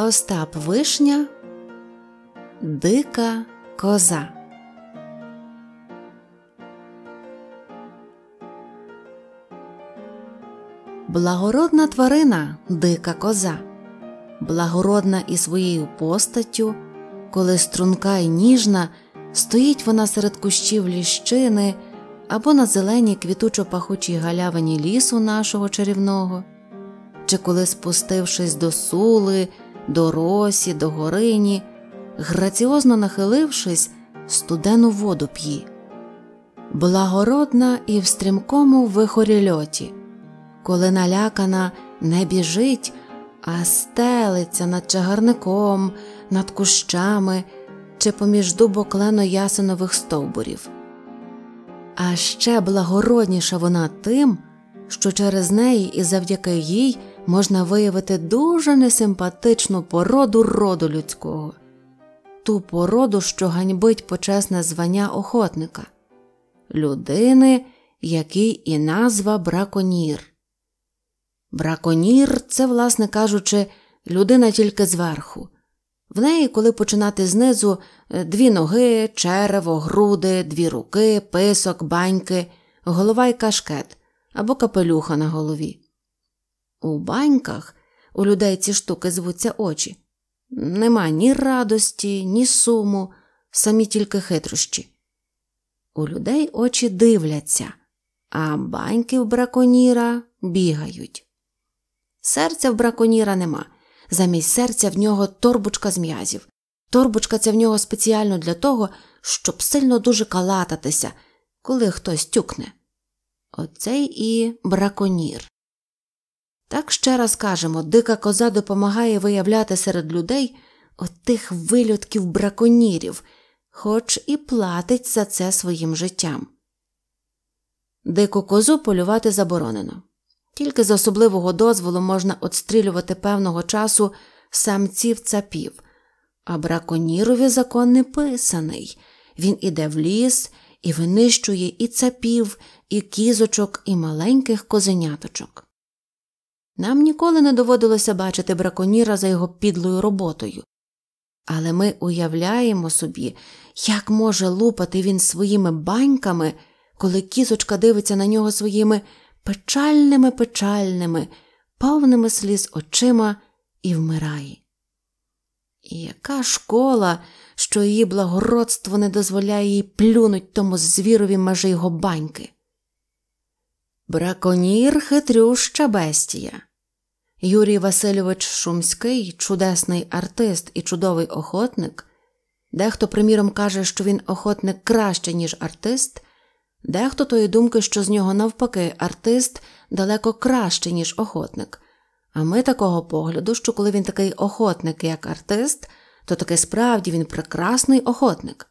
Остап Вишня Дика коза. Благородна тварина дика коза, благородна і своєю постаттю, коли струнка і ніжна, стоїть вона серед кущів ліщини або на зеленій квітучо пахучій галявині лісу нашого чарівного, чи коли, спустившись до сули, до росі, до горині, граціозно нахилившись, студену воду п'ї. Благородна і в стрімкому вихорі льоті, коли налякана не біжить, а стелиться над чагарником, над кущами чи поміж дубоклено ясенових стовбурів. А ще благородніша вона тим, що через неї і завдяки їй можна виявити дуже несимпатичну породу роду людського, ту породу, що ганьбить почесне звання охотника, людини, який і назва браконір. Браконір це, власне кажучи, людина тільки зверху. В неї, коли починати знизу, дві ноги, черево, груди, дві руки, писок, баньки, голова й кашкет або капелюха на голові. У баньках у людей ці штуки звуться очі. Нема ні радості, ні суму, самі тільки хитрощі. У людей очі дивляться, а баньки в браконіра бігають. Серця в браконіра нема. Замість серця в нього торбочка з м'язів. Торбочка ця в нього спеціально для того, щоб сильно дуже калататися, коли хтось тюкне. Оцей і браконір. Так ще раз кажемо, дика коза допомагає виявляти серед людей отих вильотків браконірів, хоч і платить за це своїм життям. Дику козу полювати заборонено. Тільки з особливого дозволу можна отстрілювати певного часу самців цапів, а браконірові закон не писаний. Він іде в ліс і винищує і цапів, і кізочок, і маленьких козеняточок. Нам ніколи не доводилося бачити браконіра за його підлою роботою, але ми уявляємо собі, як може лупати він своїми баньками, коли кізочка дивиться на нього своїми печальними, печальними, повними сліз очима і вмирає. І яка школа, що її благородство не дозволяє їй плюнуть тому звірові межі його баньки? Браконір хитрюща бестія. Юрій Васильович Шумський, чудесний артист і чудовий охотник. Дехто, приміром, каже, що він охотник краще, ніж артист, дехто тої думки, що з нього, навпаки, артист далеко краще, ніж охотник. А ми такого погляду, що коли він такий охотник, як артист, то таки справді він прекрасний охотник.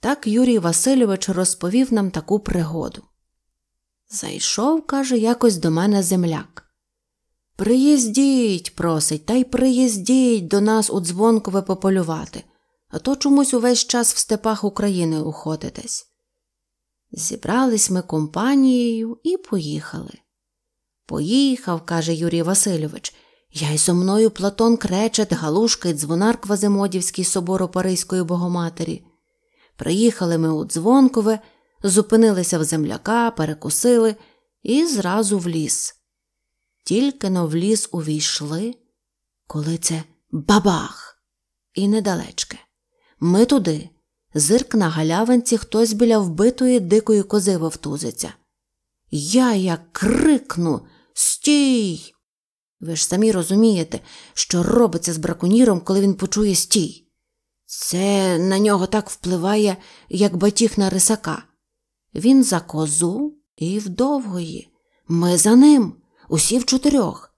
Так Юрій Васильович розповів нам таку пригоду. Зайшов, каже, якось до мене земляк. Приїздіть, просить, та й приїздіть до нас у дзвонкове пополювати, а то чомусь увесь час в степах України уходитесь. Зібрались ми компанією і поїхали. Поїхав, каже Юрій Васильович, я й зо мною Платон Кречет, Галушка й дзвонар Квазимодівський собору Паризької Богоматері. Приїхали ми у дзвонкове, зупинилися в земляка, перекусили і зразу в ліс. Тільки но в ліс увійшли, коли це бабах! І недалечке. Ми туди. Зирк на галявинці хтось біля вбитої дикої кози вовтузиться. Я як крикну Стій! Ви ж самі розумієте, що робиться з браконіром, коли він почує стій. Це на нього так впливає, як батіг на рисака. Він за козу і вдовгої. Ми за ним, усі в чотирьох.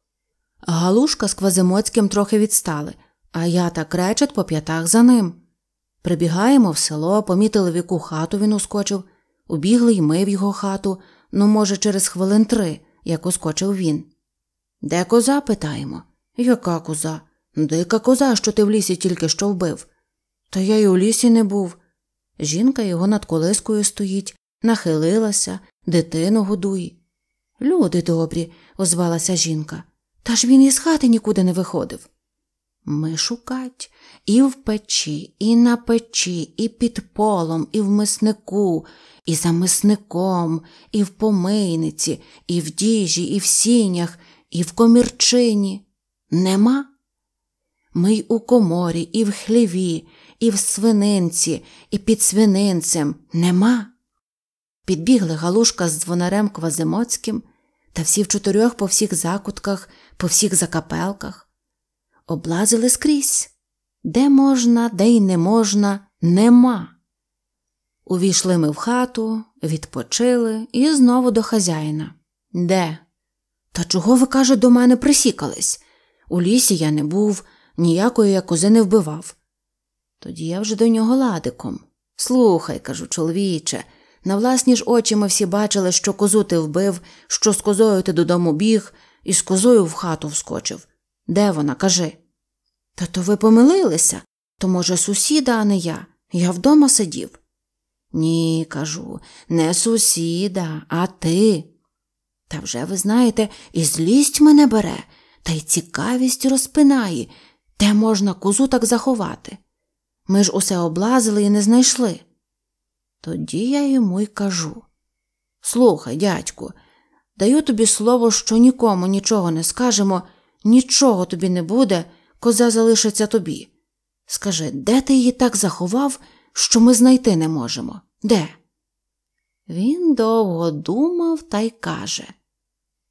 Галушка з Квазимоцьким трохи відстали, а я та кречет по п'ятах за ним. Прибігаємо в село, помітили, в яку хату він ускочив, убігли й ми в його хату, ну, може, через хвилин три, як ускочив він. Де коза? питаємо. Яка коза? Дика коза, що ти в лісі тільки що вбив. Та я й у лісі не був. Жінка його над колискою стоїть, нахилилася, дитину годує. Люди добрі, озвалася жінка. Та ж він із хати нікуди не виходив. Ми шукать і в печі, і на печі, і під полом, і в миснику, і за мисником, і в помийниці, і в діжі, і в сінях, і в комірчині. Нема. Ми й у коморі, і в хліві, і в свининці, і під свининцем нема. Підбігли галушка з дзвонарем Квазимоцьким та всі в чотирьох по всіх закутках, по всіх закапелках. Облазили скрізь. Де можна, де й не можна, нема. Увійшли ми в хату, відпочили і знову до хазяїна. Де? Та чого ви, каже, до мене присікались? У лісі я не був, ніякої я кози не вбивав. Тоді я вже до нього ладиком. Слухай, кажу, чоловіче, на власні ж очі ми всі бачили, що козу ти вбив, що з козою ти додому біг, і з козою в хату вскочив. Де вона, кажи? Та то ви помилилися, то, може, сусіда, а не я. Я вдома сидів. Ні, кажу, не сусіда, а ти. Та вже ви знаєте, і злість мене бере, та й цікавість розпинає, де можна козу так заховати. Ми ж усе облазили і не знайшли. Тоді я йому й кажу Слухай, дядьку, даю тобі слово, що нікому нічого не скажемо, нічого тобі не буде, коза залишиться тобі. Скажи, де ти її так заховав, що ми знайти не можемо? Де? Він довго думав та й каже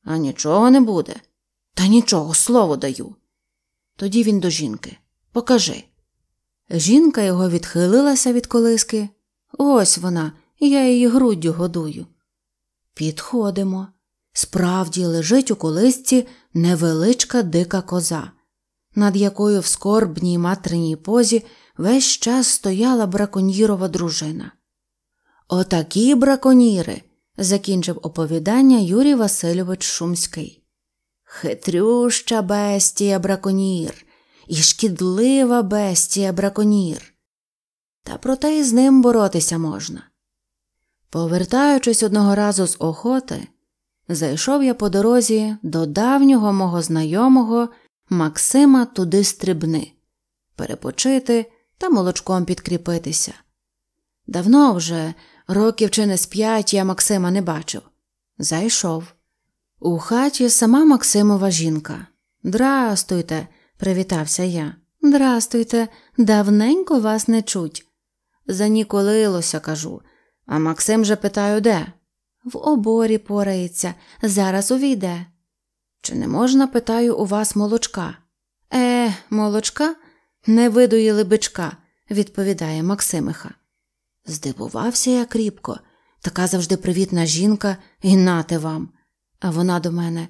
А нічого не буде. Та нічого, слово даю. Тоді він до жінки Покажи. Жінка його відхилилася від колиски. Ось вона, я її груддю годую. Підходимо. Справді лежить у колисці невеличка дика коза, над якою в скорбній материній позі весь час стояла браконьєрова дружина. Отакі браконіри, закінчив оповідання Юрій Васильович Шумський. Хитрюща бестія браконір і шкідлива бестія браконір. Та проте і з ним боротися можна. Повертаючись одного разу з охоти, зайшов я по дорозі до давнього мого знайомого Максима туди стрибни, перепочити та молочком підкріпитися. Давно вже, років чи не з п'ять, я Максима не бачив. Зайшов. У хаті сама Максимова жінка. Здрастуйте, привітався я. Здрастуйте, давненько вас не чуть. Заніколилося, кажу, а Максим же питаю, де? В оборі порається, зараз увійде. Чи не можна, питаю, у вас молочка? Е, молочка? Не видоїли бичка, відповідає Максимиха. Здивувався я кріпко, така завжди привітна жінка, і нате вам. А вона до мене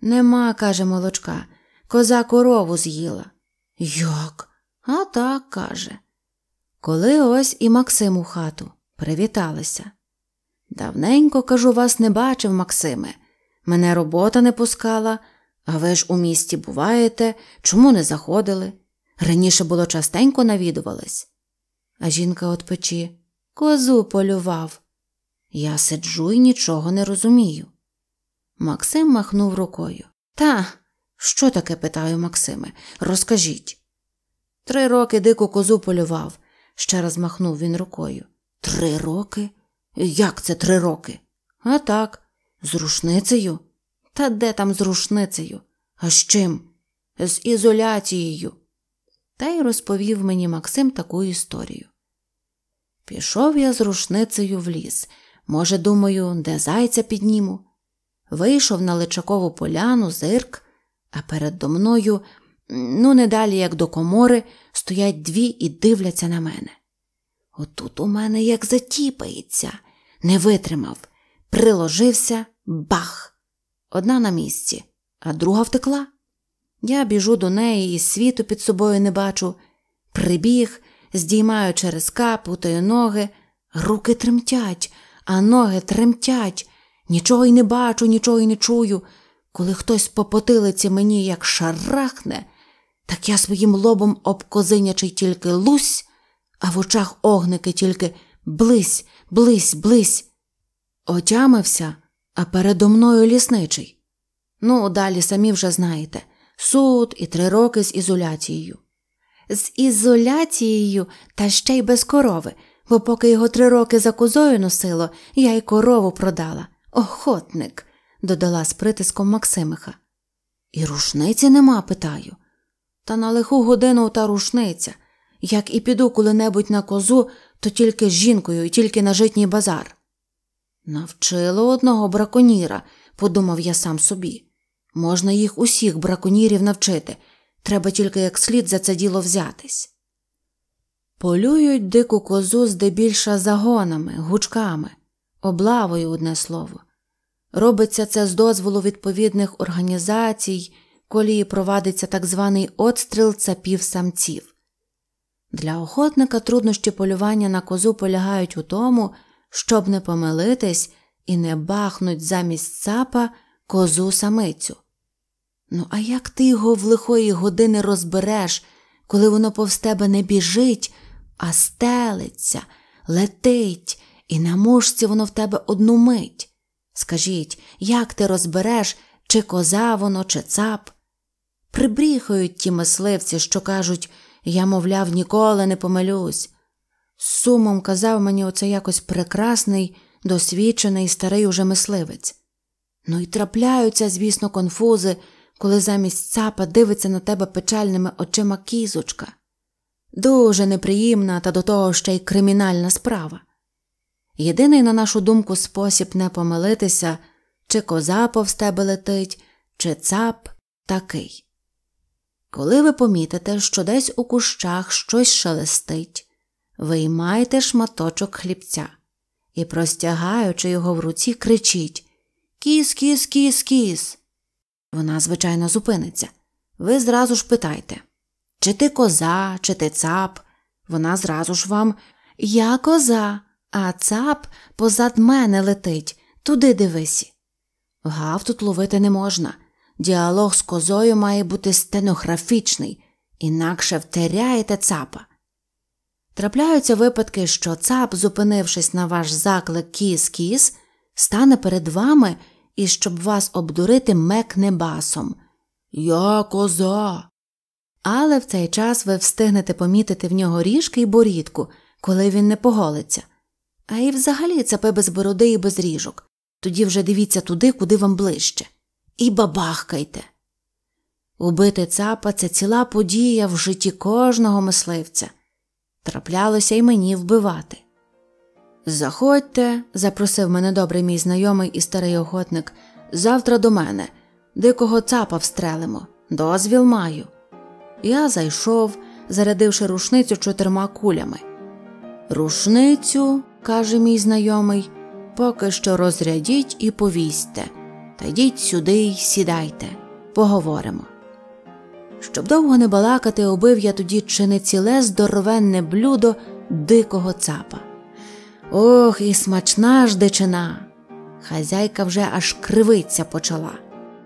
нема, каже молочка, коза корову з'їла. Як? А так каже. Коли ось і Максим у хату привіталися. Давненько, кажу, вас не бачив, Максиме. Мене робота не пускала, а ви ж у місті буваєте, чому не заходили? Раніше було частенько навідувались. А жінка от печі козу полював. Я сиджу і нічого не розумію. Максим махнув рукою. Та, що таке? питаю Максиме, розкажіть. Три роки дику козу полював, ще раз махнув він рукою. Три роки? Як це три роки? А так, з рушницею? Та де там з рушницею? А з чим? З ізоляцією. Та й розповів мені Максим таку історію. Пішов я з рушницею в ліс. Може, думаю, де зайця підніму. Вийшов на личакову поляну, зирк, а передо мною, ну, не далі, як до комори, стоять дві і дивляться на мене. Отут у мене як затіпається, не витримав, приложився, бах! Одна на місці, а друга втекла. Я біжу до неї і світу під собою не бачу. Прибіг, здіймаю через кап, путаю ноги, руки тремтять, а ноги тремтять. Нічого й не бачу, нічого й не чую. Коли хтось по потилиці мені як шарахне, я своїм лобом об козинячий тільки лусь, а в очах огники тільки близь, близь, близь. Отямився, а передо мною лісничий. Ну, далі самі вже знаєте суд і три роки з ізоляцією. з ізоляцією та ще й без корови, бо поки його три роки за козою носило, я й корову продала. Охотник, додала з притиском Максимиха. І рушниці нема, питаю. Та на лиху годину та рушниця. Як і піду коли-небудь на козу, то тільки з жінкою і тільки на житній базар. Навчило одного браконіра, подумав я сам собі. Можна їх усіх браконірів навчити, треба тільки як слід за це діло взятись. Полюють дику козу здебільша загонами, гучками, облавою одне слово. Робиться це з дозволу відповідних організацій, колії провадиться так званий отстріл цапів самців. Для охотника труднощі полювання на козу полягають у тому, щоб не помилитись і не бахнуть замість цапа козу самицю. Ну, а як ти його в лихої години розбереш, коли воно повз тебе не біжить, а стелиться, летить, і на мушці воно в тебе одну мить? Скажіть, як ти розбереш, чи коза воно, чи цап? Прибріхають ті мисливці, що кажуть, я, мовляв, ніколи не помилюсь. Сумом казав мені оце якось прекрасний, досвідчений старий уже мисливець. Ну і трапляються, звісно, конфузи, коли замість цапа дивиться на тебе печальними очима кізочка. Дуже неприємна та до того ще й кримінальна справа. Єдиний, на нашу думку, спосіб не помилитися, чи коза повз тебе летить, чи цап такий. Коли ви помітите, що десь у кущах щось шелестить, виймайте шматочок хлібця і, простягаючи його в руці, кричіть Кіс, кіс, кіс, кіс. Вона, звичайно, зупиниться. Ви зразу ж питайте чи ти коза, чи ти цап. Вона зразу ж вам Я коза, а цап позад мене летить, туди дивись. Гав тут ловити не можна. Діалог з козою має бути стенографічний, інакше втеряєте цапа. Трапляються випадки, що цап, зупинившись на ваш заклик кіс-кіс, стане перед вами і, щоб вас обдурити, мекне басом. Я коза. Але в цей час ви встигнете помітити в нього ріжки й борідку, коли він не поголиться. А і взагалі цапи без бороди і без ріжок. Тоді вже дивіться туди, куди вам ближче. І бабахкайте. Убити цапа це ціла подія в житті кожного мисливця. Траплялося й мені вбивати. Заходьте, запросив мене добрий мій знайомий і старий охотник, завтра до мене, дикого цапа встрелимо, дозвіл маю. Я зайшов, зарядивши рушницю чотирма кулями. Рушницю, каже мій знайомий, поки що розрядіть і повісьте, та йдіть сюди й сідайте, поговоримо. Щоб довго не балакати, убив я тоді чи не ціле здоровенне блюдо дикого цапа. Ох, і смачна ж дичина. Хазяйка вже аж кривиться почала.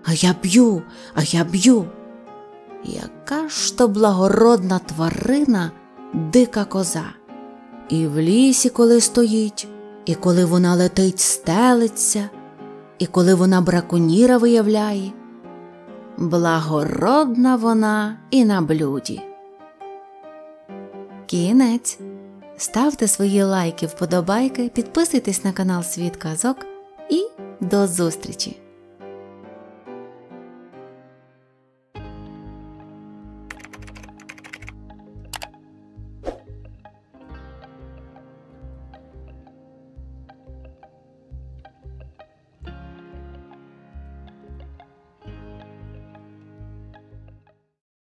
А я б'ю, а я б'ю. Яка ж то благородна тварина, дика коза. І в лісі, коли стоїть, і коли вона летить, стелиться, і коли вона браконіра виявляє. Благородна вона і на блюді. Кінець. Ставте свої лайки, вподобайки, підписуйтесь на канал Світ Казок і до зустрічі!